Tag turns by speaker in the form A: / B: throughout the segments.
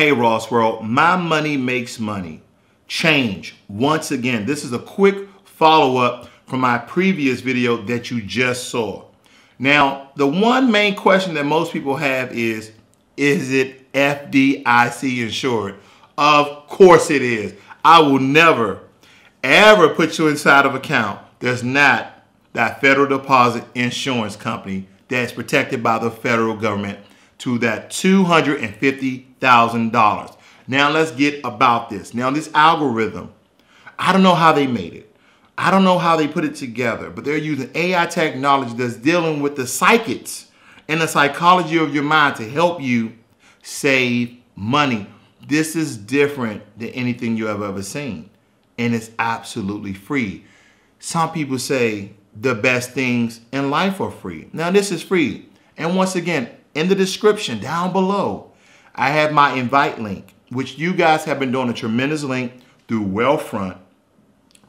A: Hey Ross World, my money makes money. Change. Once again, this is a quick follow-up from my previous video that you just saw. Now, the one main question that most people have is, is it FDIC insured? Of course it is. I will never, ever put you inside of account that's not that federal deposit insurance company that's protected by the federal government to that $250,000. Now let's get about this. Now this algorithm, I don't know how they made it. I don't know how they put it together, but they're using AI technology that's dealing with the psychics and the psychology of your mind to help you save money. This is different than anything you have ever seen, and it's absolutely free. Some people say the best things in life are free. Now, this is free. And once again, in the description down below, I have my invite link, which you guys have been doing a tremendous link through Wealthfront,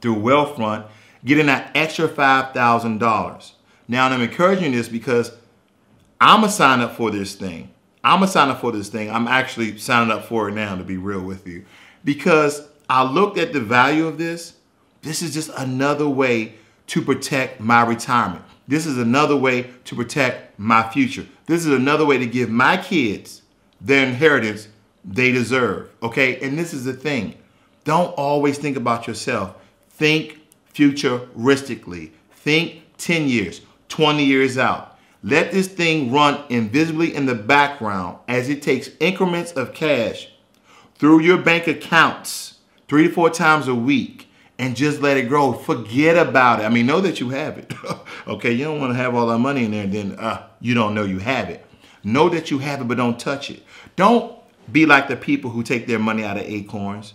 A: through Wealthfront, getting that extra $5,000. Now, I'm encouraging this because I'm a sign up for this thing. I'm a sign up for this thing. I'm actually signing up for it now, to be real with you, because I looked at the value of this. This is just another way to protect my retirement. This is another way to protect my future. This is another way to give my kids their inheritance they deserve. Okay. And this is the thing. Don't always think about yourself. Think futuristically. Think 10 years, 20 years out. Let this thing run invisibly in the background as it takes increments of cash through your bank accounts three to four times a week and just let it grow. Forget about it. I mean, know that you have it. okay, you don't want to have all that money in there and then uh, you don't know you have it. Know that you have it, but don't touch it. Don't be like the people who take their money out of acorns.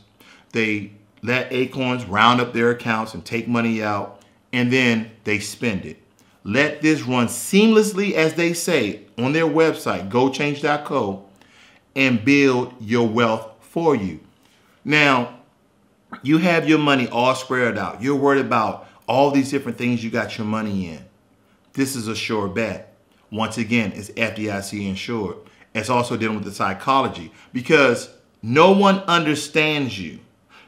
A: They let Acorns round up their accounts and take money out, and then they spend it. Let this run seamlessly, as they say on their website, gochange.co, and build your wealth for you. Now, you have your money all spread out. You're worried about all these different things you got your money in. This is a sure bet. Once again, it's FDIC insured. It's also dealing with the psychology because no one understands you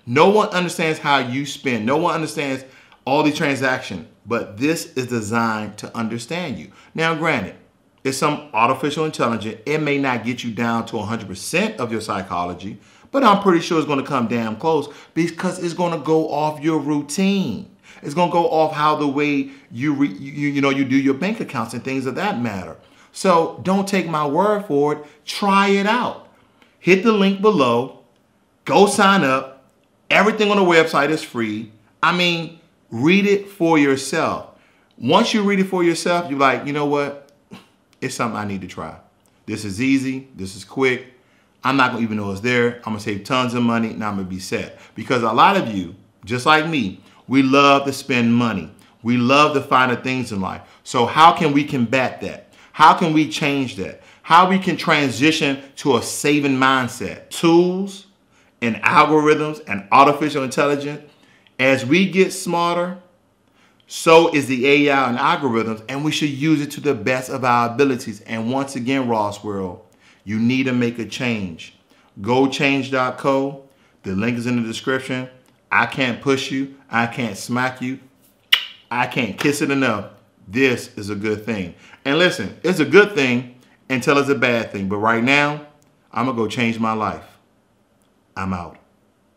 A: no one understands how you spend. No one understands all the transaction, but this is designed to understand you. Now, granted, it's some artificial intelligence. It may not get you down to 100% of your psychology, but I'm pretty sure it's going to come damn close because it's going to go off your routine. It's going to go off how the way you, re, you you know you do your bank accounts and things of that matter. So don't take my word for it. Try it out. Hit the link below. Go sign up Everything on the website is free. I mean, read it for yourself. Once you read it for yourself, you're like, you know what? It's something I need to try. This is easy. This is quick. I'm not to even know it's there. I'm to save tons of money and I'm to be set. Because a lot of you, just like me, we love to spend money. We love the finer things in life. So how can we combat that? How can we change that? How we can transition to a saving mindset? Tools, and algorithms and artificial intelligence, as we get smarter, so is the AI and algorithms, and we should use it to the best of our abilities. And once again, Ross World, you need to make a change. GoChange.co. The link is in the description. I can't push you. I can't smack you. I can't kiss it enough. This is a good thing. And listen, it's a good thing until it's a bad thing. But right now, I'm going to go change my life. I'm out.